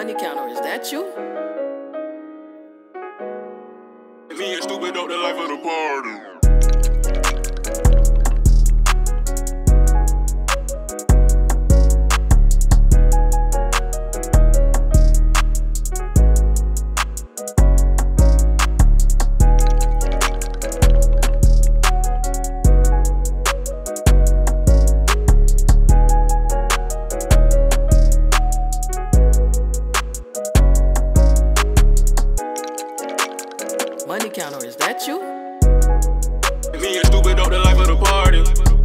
money counter, is that you? Me and StupidxDope the life of the party. Money counter, is that you? Me and StupidxDope the life of the party.